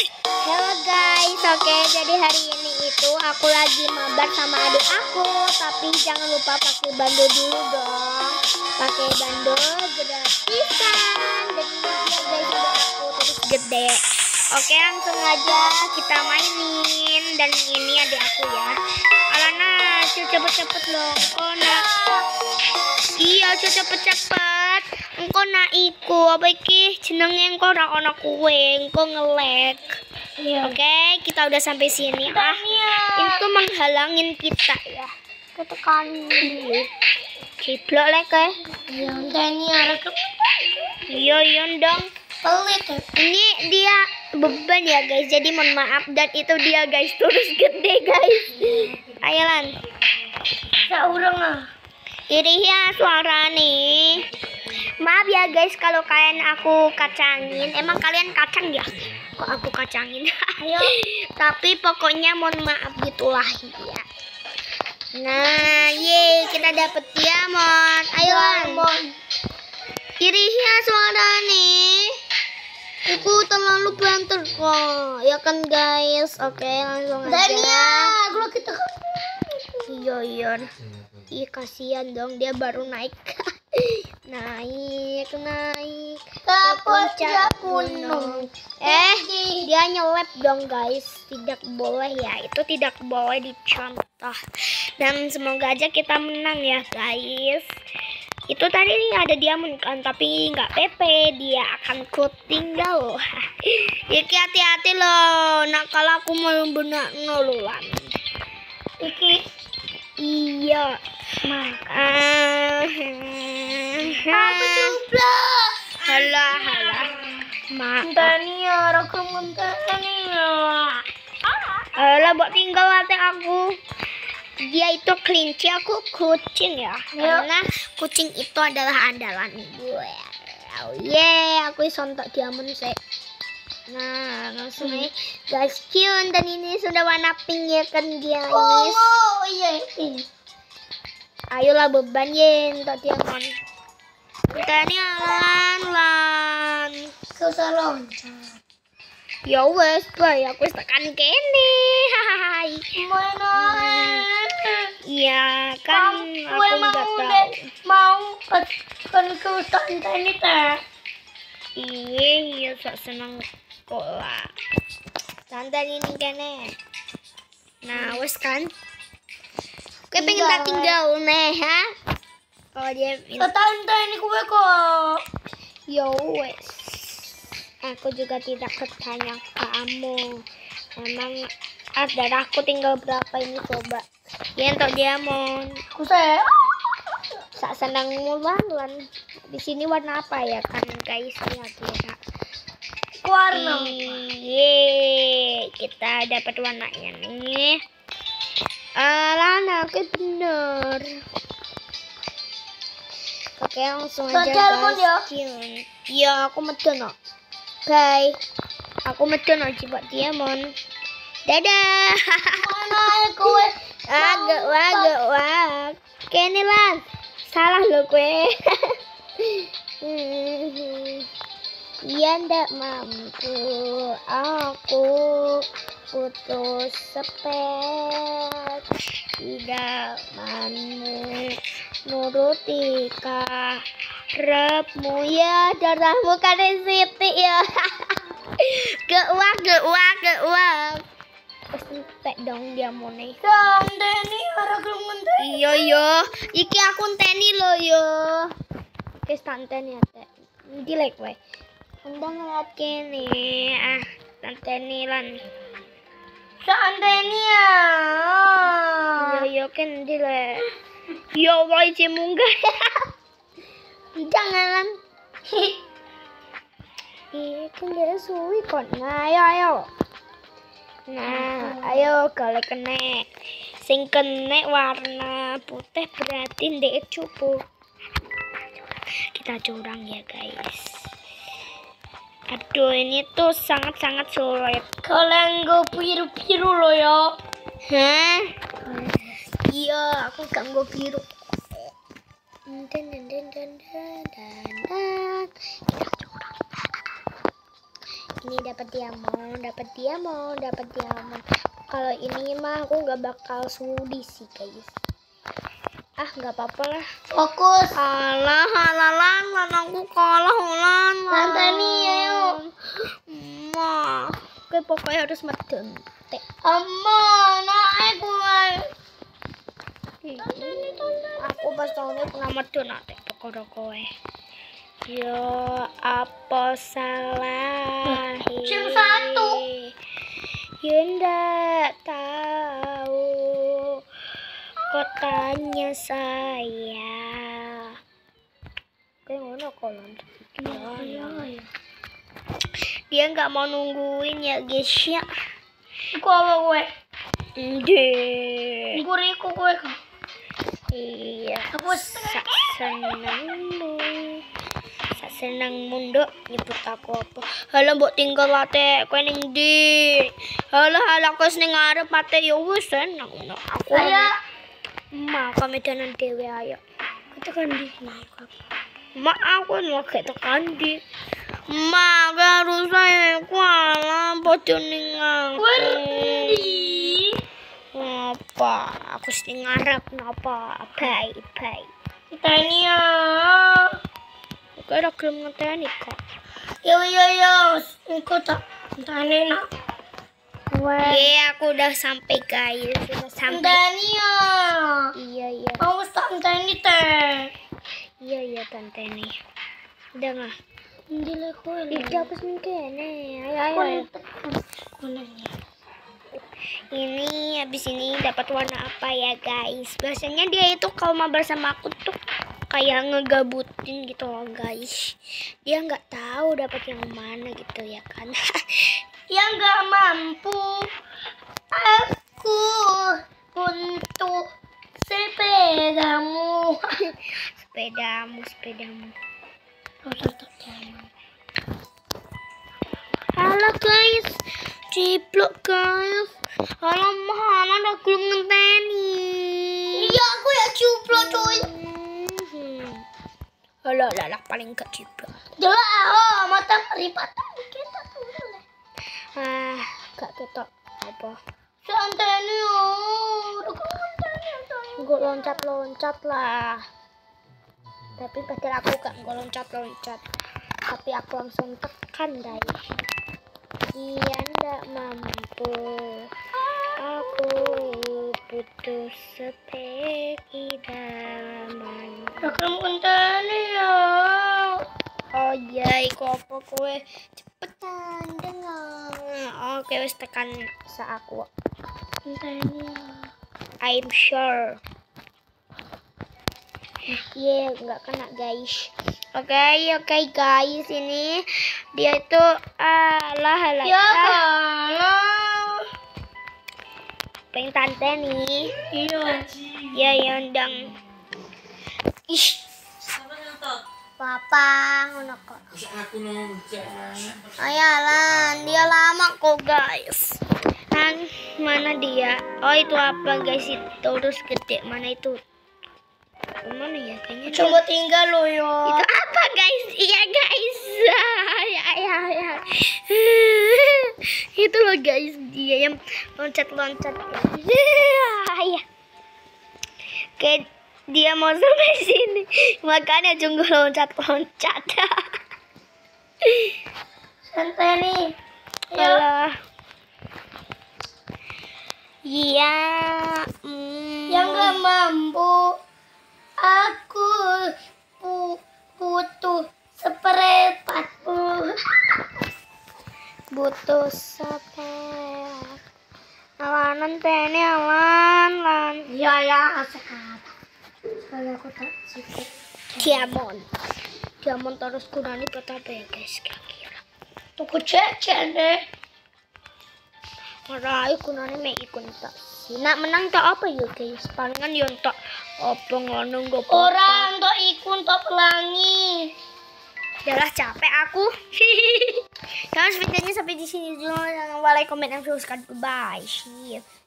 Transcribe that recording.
Halo guys, oke jadi hari ini itu aku lagi mabar sama adik aku Tapi jangan lupa pakai bando dulu dong. Pakai bando gratisan Dan dia guys udah aku terus gede. Oke langsung aja kita mainin. Dan ini adik aku ya. Alana cepet-cepet dong. Oh nak. Iya cepet-cepet Engkau naiku apa iki jenenge engkau ora ana kuwe engkau ngelek Iya. Oke, kita udah sampai sini. Ah, itu menghalangin kita ya. Kita tekan dulu. Ciblok lek eh. Iya, ini ada ke Iya, iya dong. pelit ya. Ini dia beban ya guys. Jadi mohon maaf dan itu dia guys terus gede guys. Ayo lan. Seorang ah. Iri ya suara nih. Maaf ya guys kalau kalian aku kacangin. Emang kalian kacang ya? Kok aku kacangin? Ayo. Tapi pokoknya mohon maaf gitulah ya. Nah, ye kita dapet diamond. Ayo Lan. Diamond. Irinya suara nih. Aku terlalu banter kok. Ya kan guys. Oke, langsung aja. Dania, kalau kita Iya, iya. Ih, kasihan dong dia baru naik. naik, naik. ke puncak gunung. Eh, dia nyelep dong guys. Tidak boleh ya. Itu tidak boleh dicontoh. Dan semoga aja kita menang ya guys. Itu tadi ada diamond kan, tapi nggak PP. Dia akan ku tinggal. Iki hati-hati loh. Nak kalau aku mau benar nolulan. Iki Iya. Ah, aku juga. Halah, halah. Maaf. Dania, aku Dania. Alah, buat tinggal hati aku. Dia itu kelinci, aku kucing ya. Karena kucing itu adalah andalan gue. Oh yeah, aku sontok diamond sih. Nah, langsung aja. Guys, Kyun dan ini sudah warna pink ya kan guys. Oh, oh, iya. Ayolah beban yen untuk diamond. Kita ini lan lan. Susah loncat. Ya wes, boy, aku wis tekan kene. Hai. Mana? Iya, kan aku nggak tahu. mau ke ke santai ini teh. Iya, iya, sok seneng kok lah. Santai ini kene. Nah, wes kan. Gue pengen tak tinggal nih, ha? Kalau dia ini kue kok. Ya wes. Aku juga tidak bertanya kamu. Emang ah, darahku tinggal berapa ini coba? Ya untuk diamond. Aku saya. Sak senang mulan Di sini warna apa ya kan guys ya. Warna. Iye, kita dapat warnanya nih. Alana, oke bener. Oke langsung aja telepon ya. Iya aku medon no. Bye. Aku medon aja buat diamond. Dadah. Mana kue? Agak agak wag. Kene lan. Salah lo kue. Iya ndak mampu aku putus sepet tidak manmu nuruti karepmu ya darahmu kan siti ya geuak geuak geuak Terus entek dong dia nih Santai ini orang kementerian. Iya yo, iki aku teni lo yo. Oke santen ya teh. Dilek wae. Anda ngeliat kene, ah tanteni lan. Santai ini ya. Yo yo kan dilek. Yo wae je munggah. Jangan kan dia suwi kok. Nah, ayo ayo. Nah, ayo kalau kene. Sing kene warna putih berarti ndek cupu. Kita curang ya, guys. Aduh, ini tuh sangat-sangat sulit. Kalian gue biru-biru lo ya. Hah? Iya, aku gak mau biru. Dan dan dan dan dan dan. Kita curang. ini dapat diamond dapat diamond dapat diamond kalau ini mah aku nggak bakal sudi sih guys ah nggak apa-apa lah Fokus. Alah, halalan, lan aku kalah, lan. Tante nih, ayo. Ma, oke pokoknya harus. Teh. Amma, naik gue. Aku pas tahunnya pernah medun ate pokoknya kowe. Yo, apa salah? Jam satu. Ya ndak tahu. Kok tanya saya? Kayak ngono kolon. Iya, Dia nggak mau nungguin ya guys ya. Iku apa gue? Riku gue kan. Iya. Aku senengmu. Sak senengmu nduk nyebut aku apa? Halah mbok tinggal ate kowe ning ndi? Halah halah kowe ning ngarep ate ya wis seneng. no. Aku Saya Ma, kami danan dhewe ayo. kita kan di. Ma, aku mau ke tekan di. Ma, harus saya kuala bodoh ning aku. Apa? Aku sing ngarep napa? Bye, bye. Kita ini ya. Aku ora gelem ngenteni kok. Yo yo yo. Iku tak. Ini nak. Iya, aku udah sampai guys. Sudah Kita sampai. ini ya. Iya, iya. Aku tak kita ini teh. Iya, iya tante nih. Udah nggak? Hindi lah ko. Iya, aku mungkin nih. Ayo, ayo. ayo. Ini habis ini dapat warna apa ya guys? Biasanya dia itu kalau mabar sama aku tuh kayak ngegabutin gitu loh guys. Dia nggak tahu dapat yang mana gitu ya kan? Yang gak mampu. Aku untuk sepedamu. sepedamu, sepedamu. Halo guys, ciplok guys. Halo mahal ada belum ngenteni. Iya, aku ya cuplo coy. Hmm. Halo, lah paling gak ciplok. Jelas, oh, mata peripatan kita tuh. Ah, gak ketok apa? Santai nih. Udah kamu Gue loncat-loncat lah. Tapi padahal aku gak gue loncat-loncat. Tapi aku langsung tekan guys. Dia ndak mampu. Aku butuh spek idaman. Udah kamu kentani ya. Oh iya, iku apa kowe? Cepetan dengar. Oke, wis tekan sa aku. Kentani ya. I'm sure. Iya, nggak kena guys. Oke, oke guys, ini dia itu alah alah. Ya ah, kalau. pengen tante nih. Iya. Ya yondang. Ih, papa ngono kok. Ayalah, dia lama kok guys. Kan mana dia? Oh itu apa guys itu terus gede mana itu? Mana ya kayaknya? Coba tinggal lo yo. Itu apa guys? Iya guys. ya ya itu loh guys dia yang loncat-loncat. ya. Kayak dia mau sampai sini. Makanya junggu loncat-loncat. Santai nih. Ya. Alah. Iya. mm. Yang gak mampu. Aku butuh seperempatmu. butuh sepet. Alanan teh ini alan lan. Ya ya sekarang. Kalau aku tak suka. Diamond. Diamond terus gunanya buat apa ya guys kira-kira? Tuku cecek deh. Marai gunanya me ikut tak. Nak menang tak apa ya guys? Palingan yon tak apa ngono nggak apa-apa. Orang untuk ikut untuk pelangi. Yalah capek aku. Guys, videonya sampai di sini dulu. Jangan lupa like, comment, dan subscribe. Bye.